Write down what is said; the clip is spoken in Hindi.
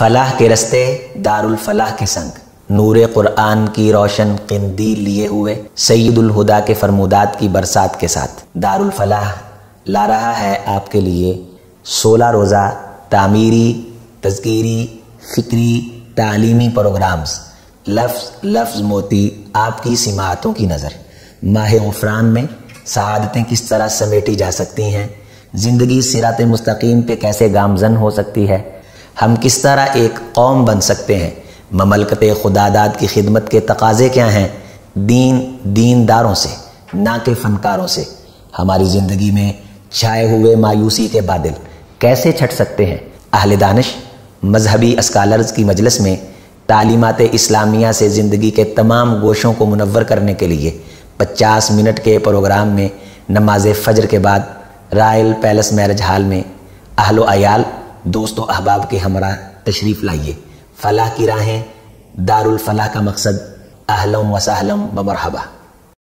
फलाह के रस्ते, दारुल फलाह के संग। नूर कुरान की रोशन किंदी लिए हुए सईदुल हुदा के फरमुदात की बरसात के साथ। दारुल फलाह ला रहा है आपके लिए सोलह रोज़ा तामीरी तस्कीरी फ़िक्री, तालीमी प्रोग्राम्स। लफ्ज़ लफ्ज़ मोती आपकी सिमातों की नज़र। माह गफरान में शहादतें किस तरह समेटी जा सकती हैं? ज़िंदगी सिरात मुस्तकीम पे कैसे गामजन हो सकती है? हम किस तरह एक कौम बन सकते हैं? ममलकत खुदादाद की खिदमत के तकाजे क्या हैं? दीन दीनदारों से, ना के फनकारों से। हमारी ज़िंदगी में छाए हुए मायूसी के बादल कैसे छट सकते हैं? अहल दानश, मजहबी स्कॉलर्स की मजलस में तालीमत इस्लामिया से ज़िंदगी के तमाम गोशों को मुनवर करने के लिए 50 मिनट के प्रोग्राम में नमाज़ फ़जर के बाद रॉयल पैलेस मैरिज हॉल में अहलो अयाल दोस्तों, अहबाब के हमरा तशरीफ़ लाइए। फ़लाह की राहें, दारुल फ़लाह का मकसद, अहलम वसाहलम बमरहबा